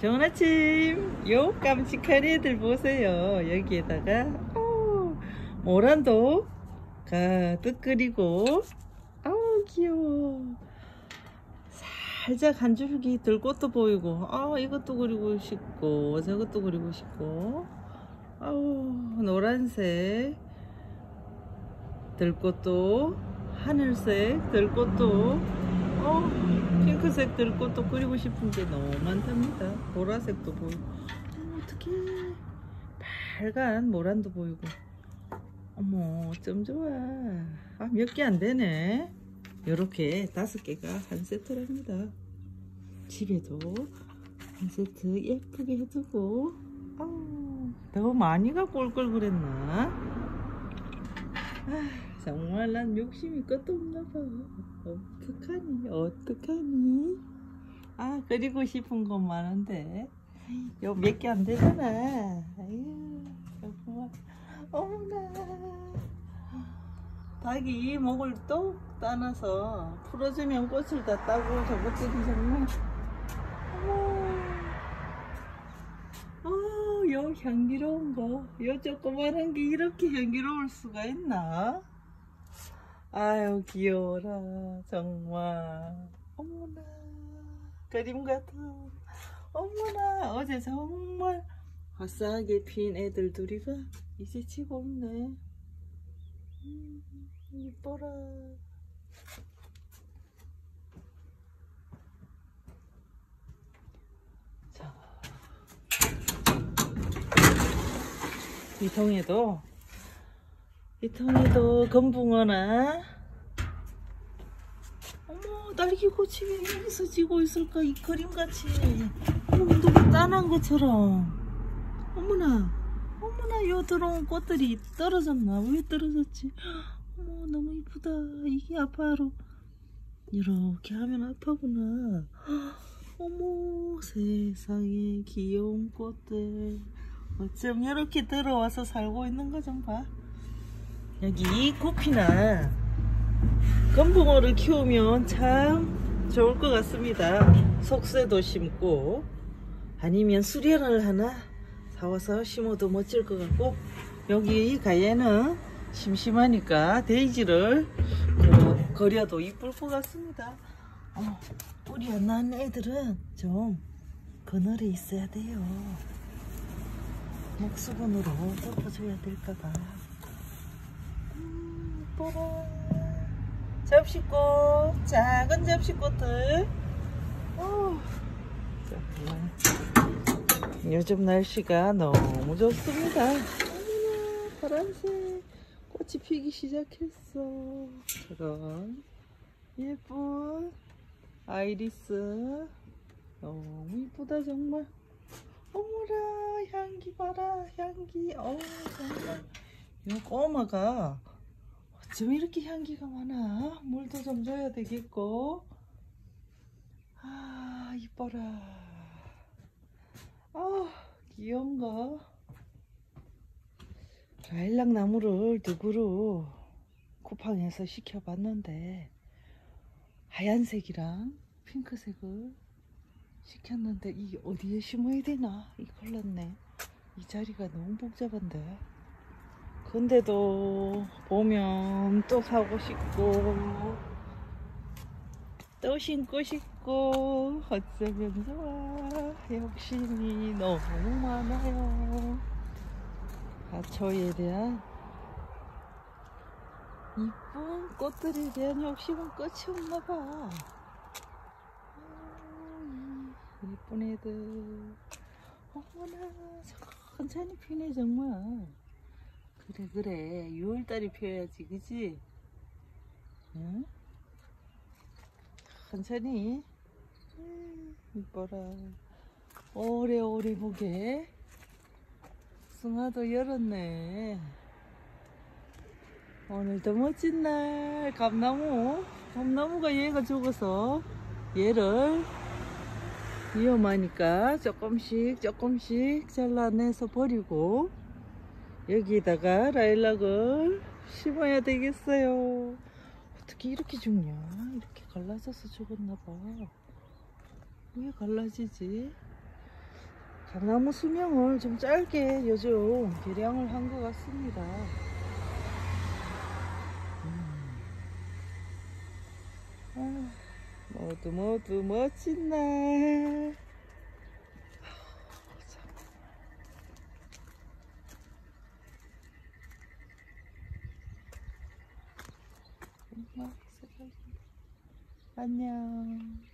좋은 아침. 요 깜찍한 애들 보세요. 여기에다가 오, 모란도 가득 끓이고 아우 귀여워. 살짝 한 줄기 들꽃도 보이고 아 이것도 그리고 싶고 저것도 그리고 싶고. 아우 노란색 들꽃도 하늘색 들꽃도 어, 핑크색 들꽃도 그리고 싶은 게 너무 많답니다. 보라색도 보이고. 어, 어떡해. 빨간 모란도 보이고. 어머 좀 좋아. 아, 몇 개 안 되네. 요렇게 다섯 개가 한 세트랍니다. 집에도 한 세트 예쁘게 해두고. 아우, 너무 많이 갖고 올 걸 그랬나? 아, 정말 난 욕심이 끝도 없나 봐. 어떡하니? 어떡하니? 아 그리고 싶은 건 많은데. 요 몇 개 안 되잖아. 아유 정말 어머나. 닭이 목을 똑 따놔서 풀어주면 꽃을 다 따고 저것들이 정말. 어, 요 향기로운 거, 요 조그만한 게 이렇게 향기로울 수가 있나? 아유, 귀여워라, 정말. 어머나, 그림 같아. 어머나, 어제 정말 화사하게 핀 애들 둘이가 이제 집 없네. 음, 이뻐라. 자, 이 통에도 이 통에도 건붕어나? 어머 딸기꽃이 왜 여기서 지고 있을까? 이 그림같이. 어머 누구 따난 것처럼. 어머나 어머나 요 들어온 꽃들이 떨어졌나? 왜 떨어졌지? 어머 너무 이쁘다. 이게 아파로. 이렇게 하면 아파구나. 어머 세상에 귀여운 꽃들. 어쩜 이렇게 들어와서 살고 있는 거 좀 봐. 여기 구피나 건붕어를 키우면 참 좋을 것 같습니다. 속새도 심고 아니면 수련을 하나 사와서 심어도 멋질 것 같고 여기 가에는 심심하니까 데이지를 그 거려도 이쁠 것 같습니다. 어, 뿌리 안 나는 애들은 좀 그늘에 있어야 돼요. 목수건으로 덮어줘야 될까봐. 음, 이뻐라. 접시꽃, 작은 접시꽃들. 어. 요즘 날씨가 너무 좋습니다. 어머나, 파란색 꽃이 피기 시작했어. 그런 예쁜 아이리스. 너무 이쁘다, 정말. 어머나 향기 봐라 향기 어 정말 이 꼬마가 어쩜 이렇게 향기가 많아. 물도 좀 줘야 되겠고. 아 이뻐라. 아 귀여운가 라일락 나무를 두 그루 쿠팡에서 시켜봤는데 하얀색이랑 핑크색을 시켰는데 이 어디에 심어야 되나? 이 걸렸네. 이 자리가 너무 복잡한데 근데도 보면 또 사고 싶고 또 신고 싶고 어쩌면 좋아 욕심이 너무 많아요. 가초에 대한 이쁜 꽃들에 대한 욕심은 끝이 없나 봐. 예쁜 애들. 어머나 천천히 피네 정말 그래 그래. 6월달에 피어야지 그지? 응? 천천히. 음, 이뻐라. 오래오래 보게. 승아도 열었네. 오늘도 멋진 날. 감나무. 감나무가 얘가 죽어서 얘를 위험하니까 조금씩 조금씩 잘라내서 버리고 여기다가 라일락을 심어야 되겠어요 어떻게 이렇게 죽냐 이렇게 갈라져서 죽었나봐 왜 갈라지지 감나무 수명을 좀 짧게 요즘 개량을 한 것 같습니다. 음. 아, 모두 모두 멋진 날. 아우, 참. 엄마, 안녕.